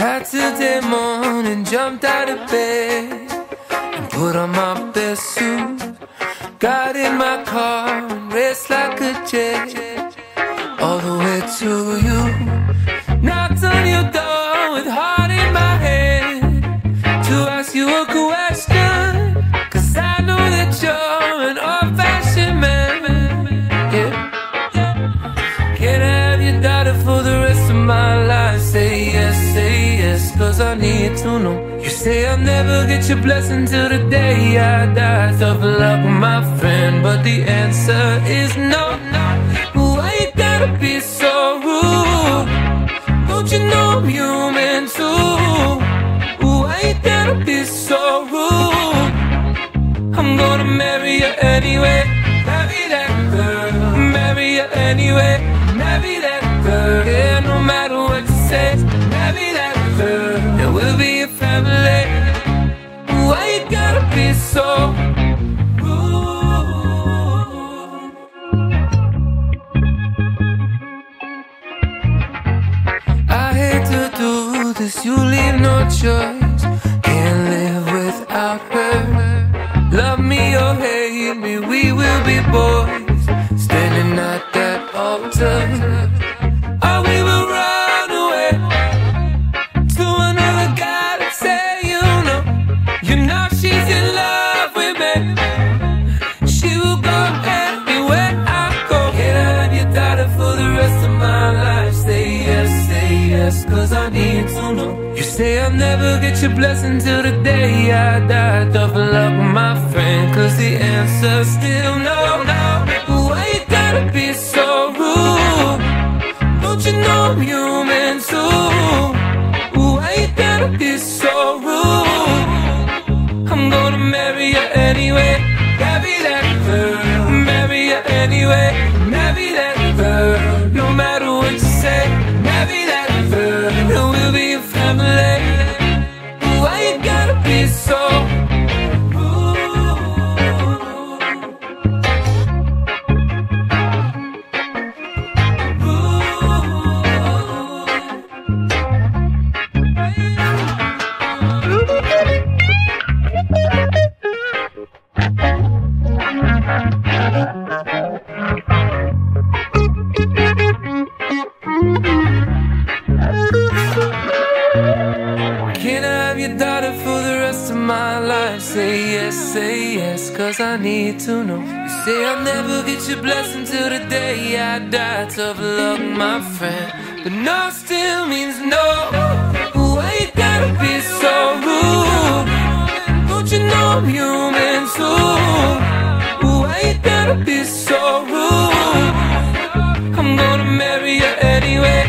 Saturday morning, jumped out of bed and put on my best suit. Got in my car and raced like a jet all the way to you. Cause I need to know. You say I'll never get your blessing till the day I die. Tough luck, my friend, but the answer is no, no. Why you gotta be so rude? Don't you know I'm human too? Why you gotta be so rude? I'm gonna marry you anyway. Marry that girl. Marry you anyway. Marry that girl. No choice. Can't live without her. Love me or hate me, we will be boys. Standing at that cause I need to know. You say I'll never get your blessing till the day I die. Tough luck, my friend, cause the answer's still no, no. Why you gotta be so rude? Don't you know I'm human too? Why you gotta be so rude? I'm gonna marry you anyway. Marry that girl. Marry you anyway. Marry that girl. No matter what you say. Marry that my life. Say yes, say yes, cause I need to know. You say I'll never get your blessing till the day I die. Tough luck, my friend. But no still means no. Why you gotta be so rude? Don't you know I'm human too? Why you gotta be so rude? I'm gonna marry you anyway.